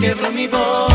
quebró mi voz.